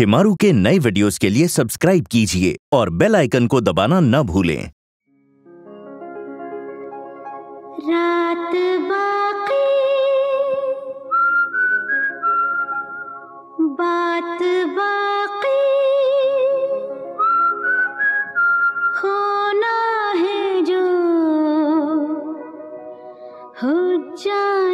शिमारू के नए वीडियोस के लिए सब्सक्राइब कीजिए और बेल आइकन को दबाना ना भूलें। रात बाकी। बात बाकी। होना है जो हो जा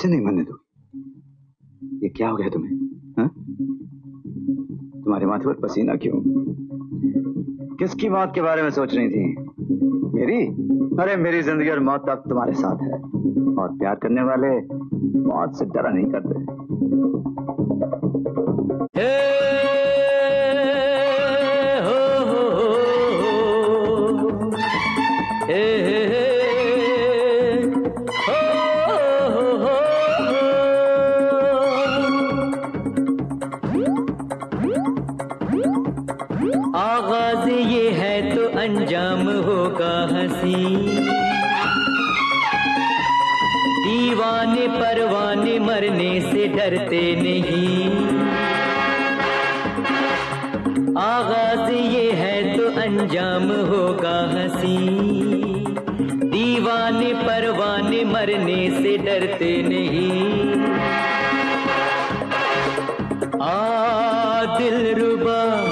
इसे नहीं मरने दो ये क्या हो गया तुम्हें, हा? तुम्हारे माथे पर पसीना क्यों? किसकी मौत के बारे में सोच रही थी? मेरी? अरे, मेरी ज़िंदगी और मौत अब तुम्हारे साथ है। और प्यार करने वाले मौत से डरा नहीं करते। Hey! अंजाम होगा हँसी। दीवाने परवाने मरने से डरते नहीं। आगाज़ ये है तो अंजाम होगा हँसी। दीवाने परवाने मरने से डरते नहीं। आ दिल रुबा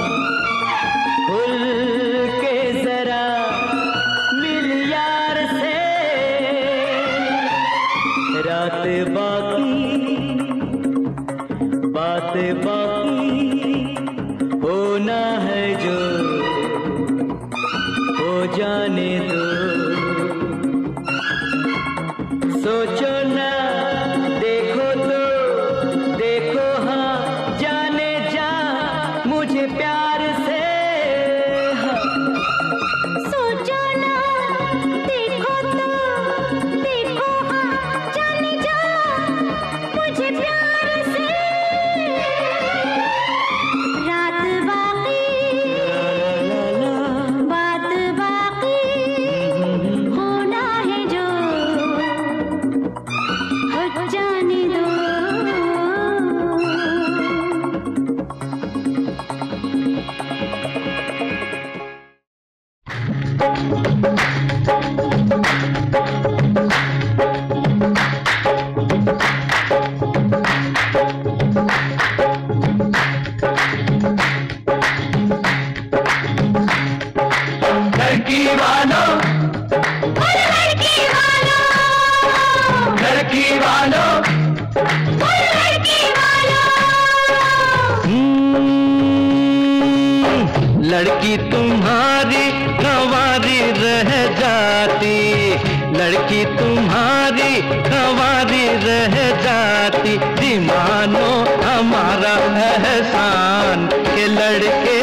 लड़की वालों। लड़की वालों। लड़की तुम्हारी गंवारी रह जाती। लड़की तुम्हारी गंवारी रह जाती। जी मानो हमारा एहसान के लड़के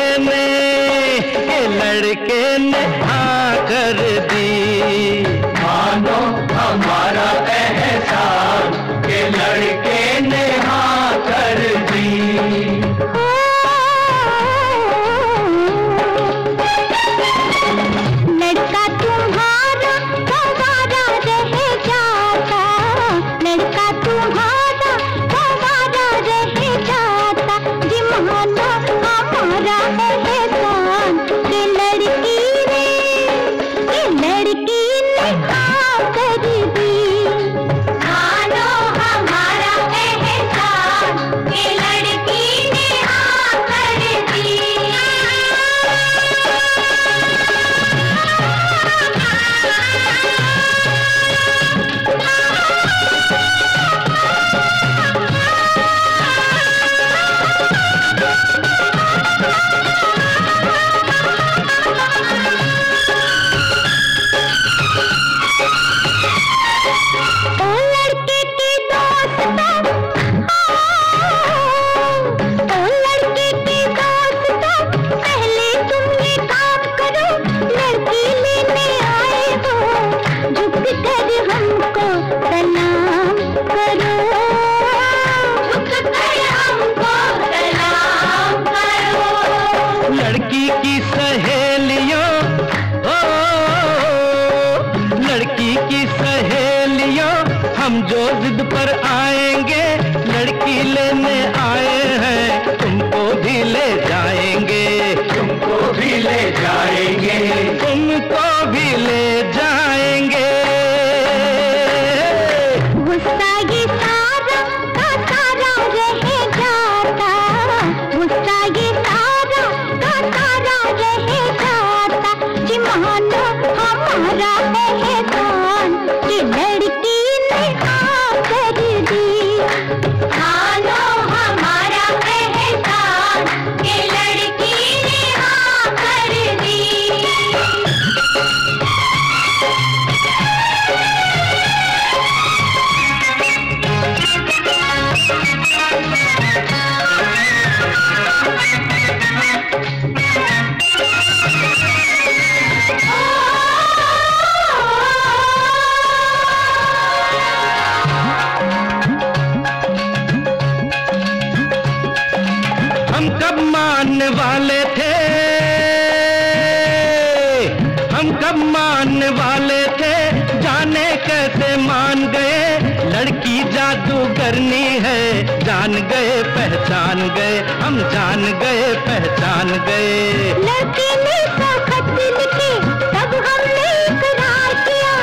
गए हम जान गए पहचान गए। लड़के ने तो खत लिखे तब हमने इकरार किया।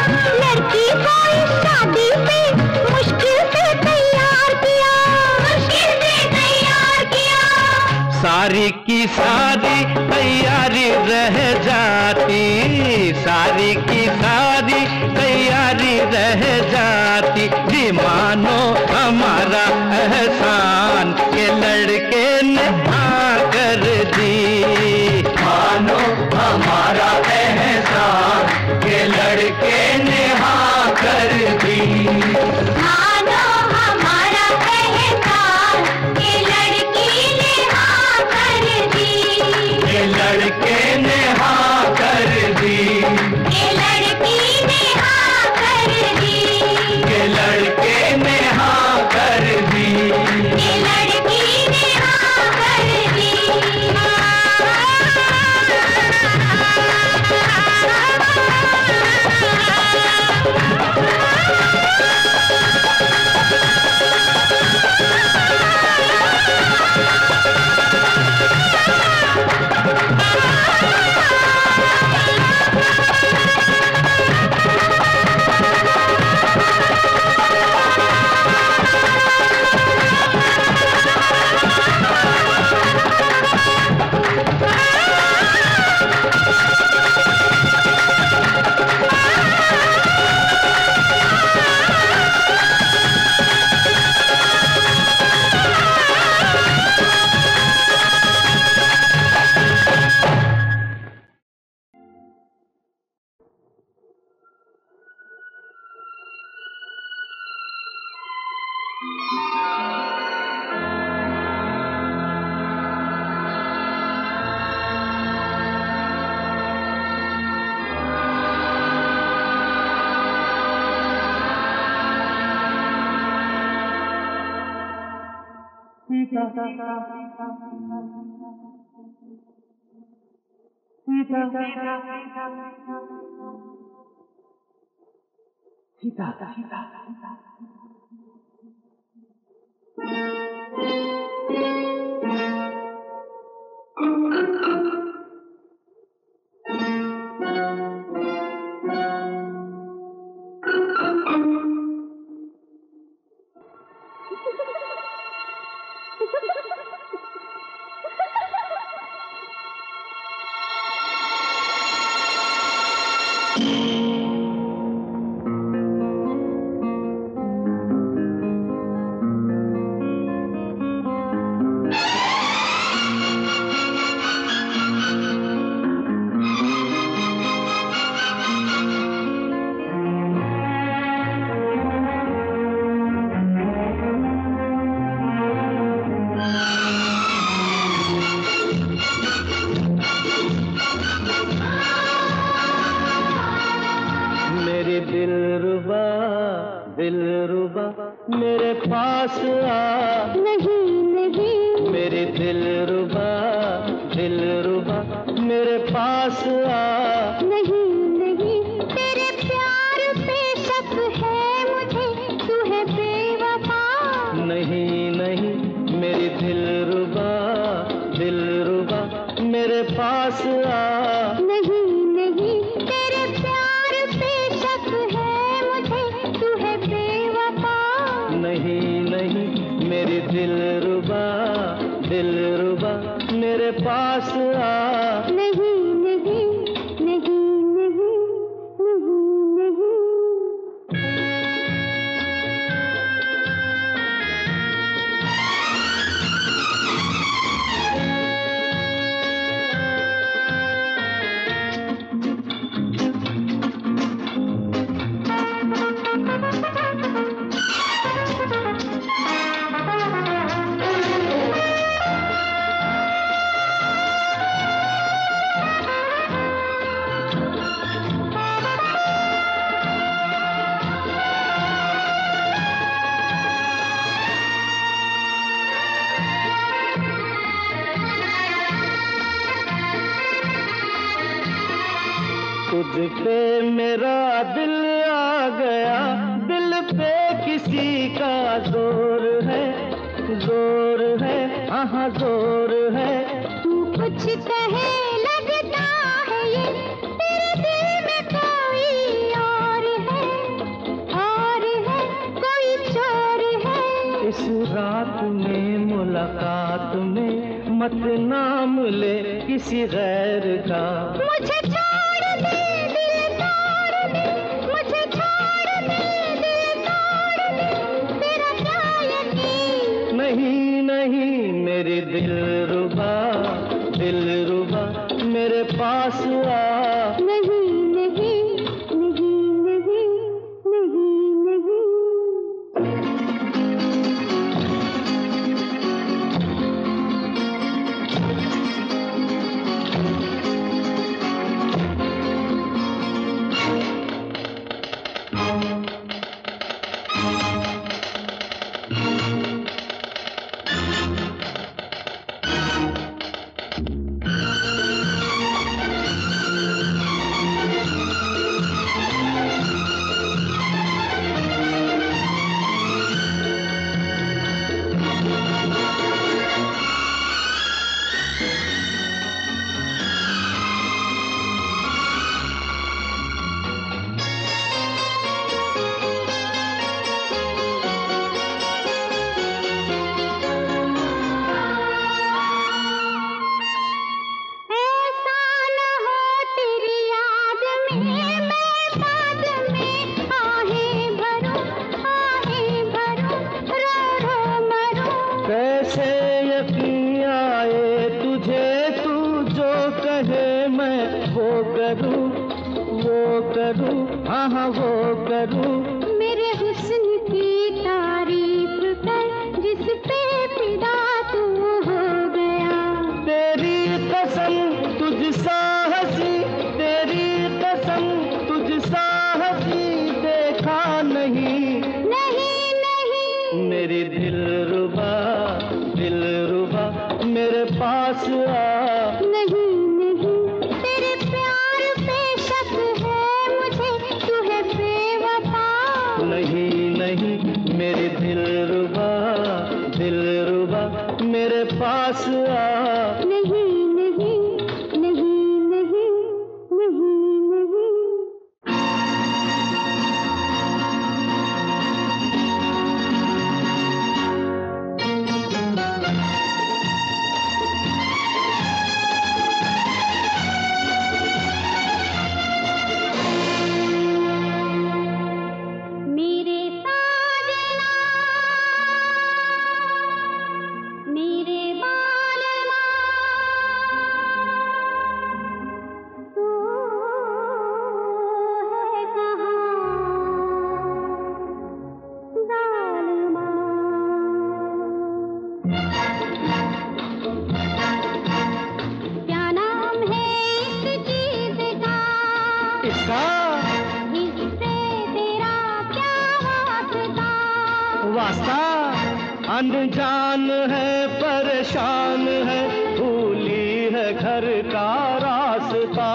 लड़की को इस शादी पे मुश्किल से तैयार किया। मुश्किल से तैयार किया। सारी की सारी तैयारी रह जाती सारी की सारी जाती जी मानो हमारा एहसान के लड़के ने हाँ कर दी। मानो हमारा एहसान के लड़के ने हाँ कर दी। मेरी मेरी दिल रुबा दिल रुबा मेरे पास आ। तुझ पे मेरा दिल आ गया। दिल पे किसी का ज़ोर है ज़ोर है हाँ ज़ोर है। तू कुछ कहे लगता है ये तेरे दिल में कोई और है और है कोई चोर है। इस रात में मुलाकात में मत नाम ले किसी गैर का। मेरे दिल जहाँ वो करूँ? अनजान है परेशान है भूली है घर का रास्ता।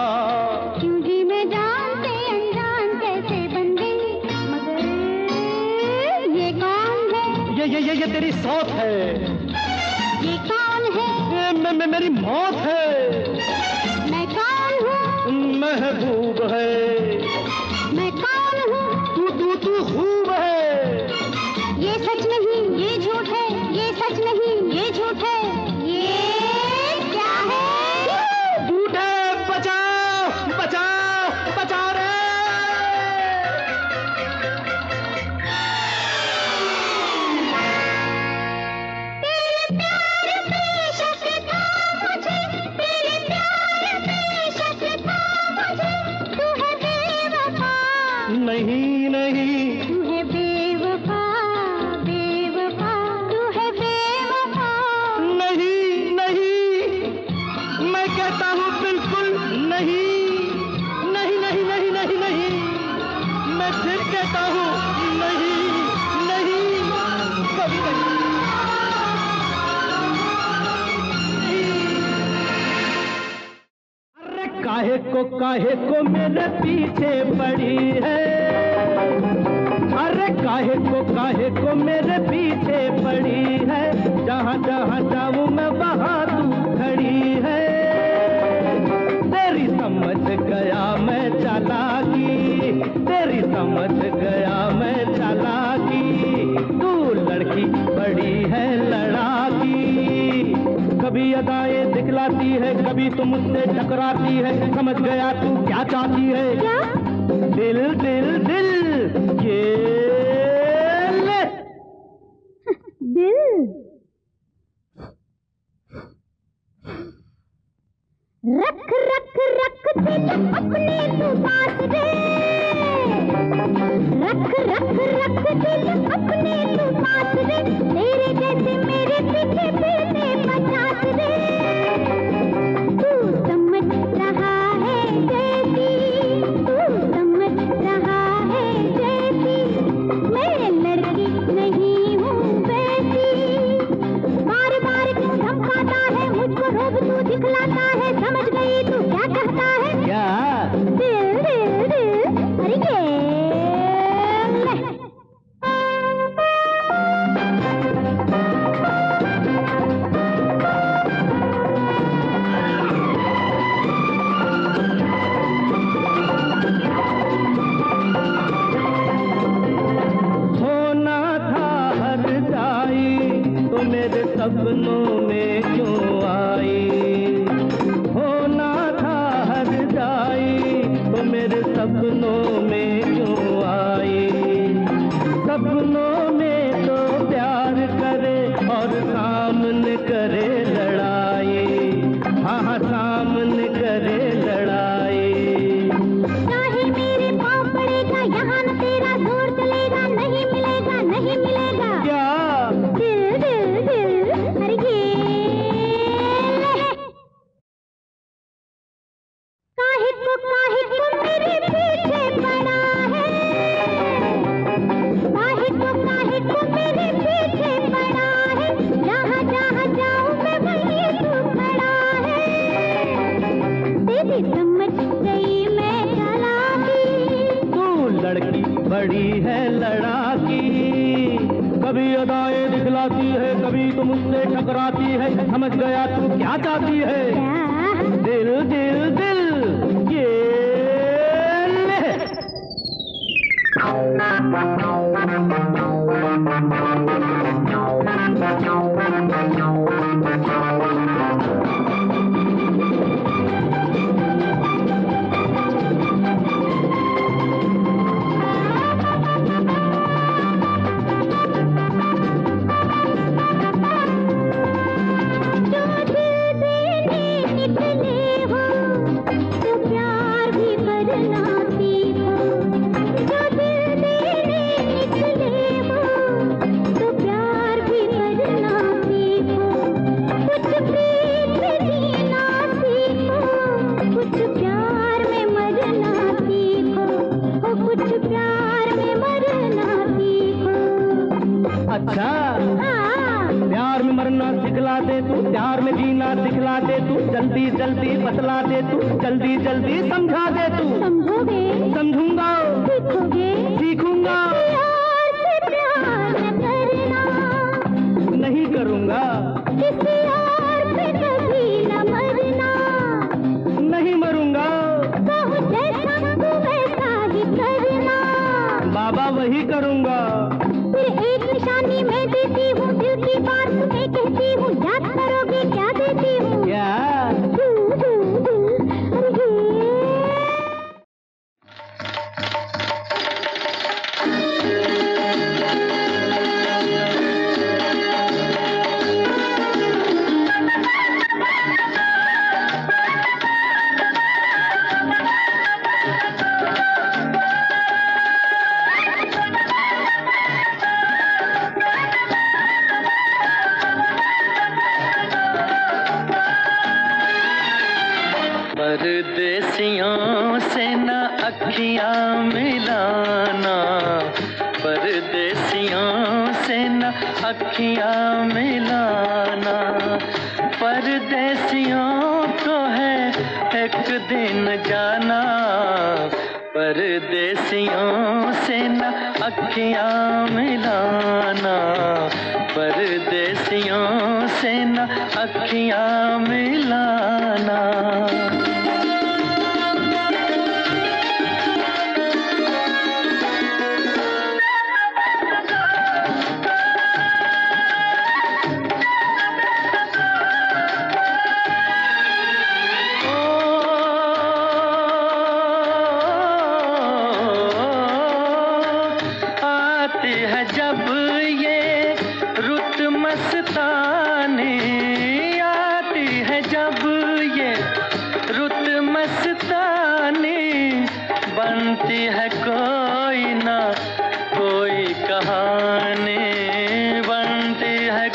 ये ये ये तेरी सौत है। ये कौन है? ये, मैं मैं मेरी मौत है। मैं कौन हूँ? महबूब है। नहीं नहीं। को काहे को मेरे पीछे पड़ी है? अरे काहे को काहे को मेरे पीछे पड़ी है? जहाँ जहाँ जाऊँ मैं, वहाँ तू खड़ी है। तेरी समझ गया मैं चालाकी, तेरी समझ गया दिखलाती है कभी तुम मुझसे टकराती है समझ गया तू क्या चाहती है? क्या? दिल दिल दिल ये दिल। रख रख रख तो अपने तू पास दे। रख रख रख तो अपने तू पास दे। तेरे जैसे मेरे पीछे फिर नहीं करूँगा। फिर एक निशानी मैं देती हूँ दिल की बात मैं कहती हूँ याद करोगे क्या देती हूँ? यार एक दिन जाना परदेसियों से न अखियाँ मिलाना परदेसियों से न अखियाँ मिला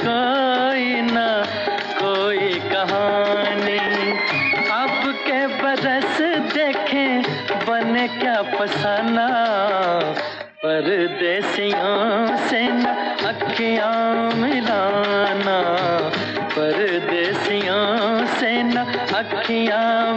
कोई ना कोई कहानी। अब के बरस देखें, बने क्या फसाना। परदेसियों से न अखियाँ मिलाना। परदेसियों से न अखियाँ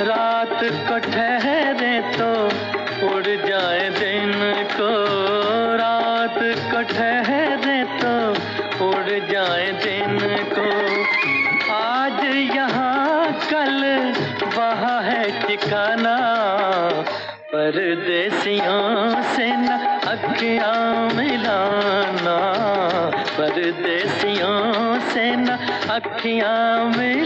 रात को ठहरे तो उड़ जाए दिन को। रात को ठहरे तो उड़ जाए दिन को। आज यहाँ कल वहाँ है ठिकाना, परदेसियों से न अखियाँ मिलाना। परदेसियों से न अखियाँ मिलाना।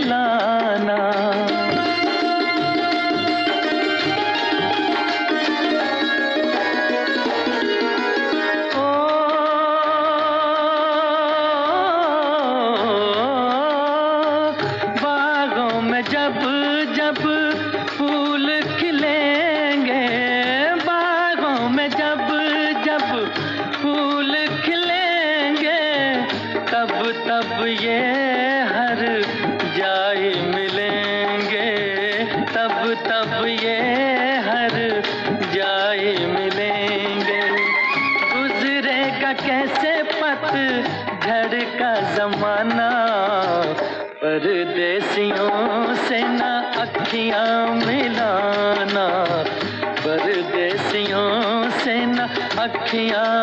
तब तब ये हर जाए मिलेंगे। तब तब ये हर जाए मिलेंगे। गुजरेगा कैसे पत, झड़ का जमाना। परदेसियों से ना अखियाँ मिलाना। परदेसियों से ना अखियाँ